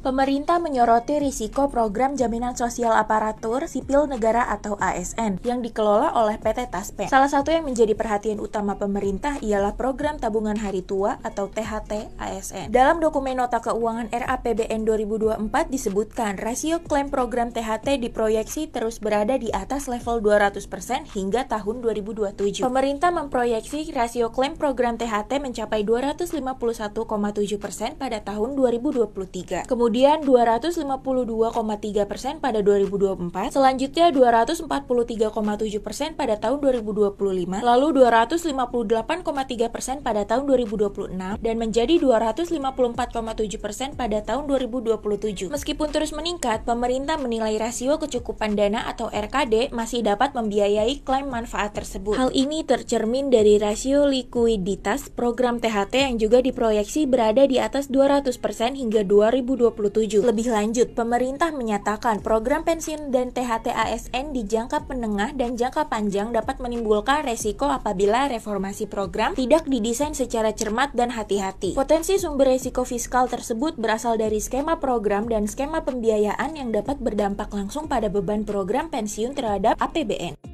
Pemerintah menyoroti risiko program jaminan sosial aparatur sipil negara atau ASN yang dikelola oleh PT Taspen. Salah satu yang menjadi perhatian utama pemerintah ialah program tabungan hari tua atau THT ASN. Dalam dokumen nota keuangan RAPBN 2024 disebutkan rasio klaim program THT diproyeksi terus berada di atas level 200% hingga tahun 2027. Pemerintah memproyeksi rasio klaim program THT mencapai 251,7% pada tahun 2023. Kemudian kemudian 252,3 persen pada 2024, selanjutnya 243,7 persen pada tahun 2025, lalu 258,3 persen pada tahun 2026, dan menjadi 254,7 persen pada tahun 2027. Meskipun terus meningkat, pemerintah menilai rasio kecukupan dana atau RKD masih dapat membiayai klaim manfaat tersebut. Hal ini tercermin dari rasio likuiditas program THT yang juga diproyeksi berada di atas 200% hingga 2020 lebih lanjut, pemerintah menyatakan program pensiun dan THT ASN di jangka menengah dan jangka panjang dapat menimbulkan resiko apabila reformasi program tidak didesain secara cermat dan hati-hati. Potensi sumber resiko fiskal tersebut berasal dari skema program dan skema pembiayaan yang dapat berdampak langsung pada beban program pensiun terhadap APBN.